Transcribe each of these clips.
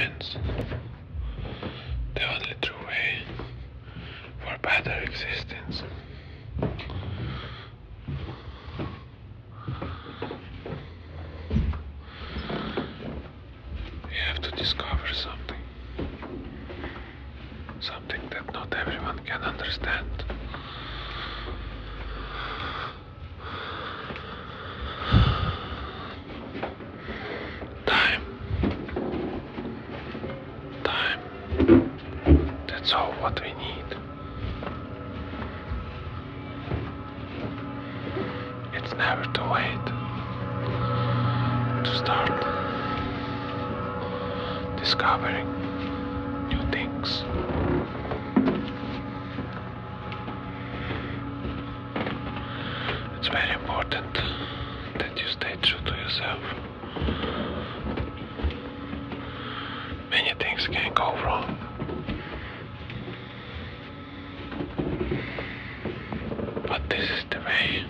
science, the only true way for better existence. We have to discover something. Something that not everyone can understand. That's all what we need. It's never too late to start discovering new things. It's very important that you stay true to yourself. Many things can't go wrong. But this is the way.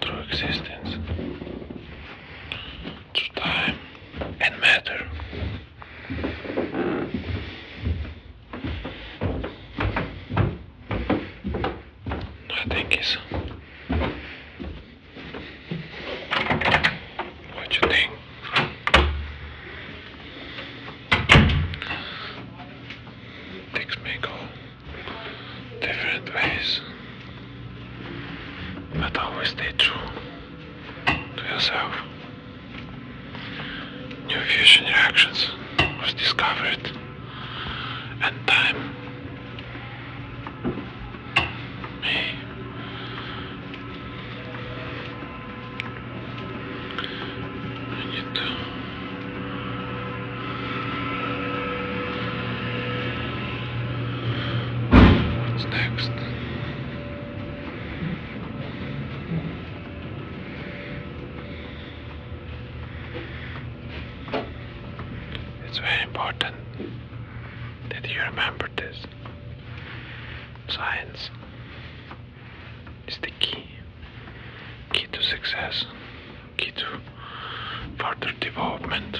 Through existence, Nothing is what you think. Things may go different ways, but always stay true to yourself. New fusion reactions was discovered, and time may I need to What's next? It's very important that you remember this. Science is the key. Key to success. Key to further development.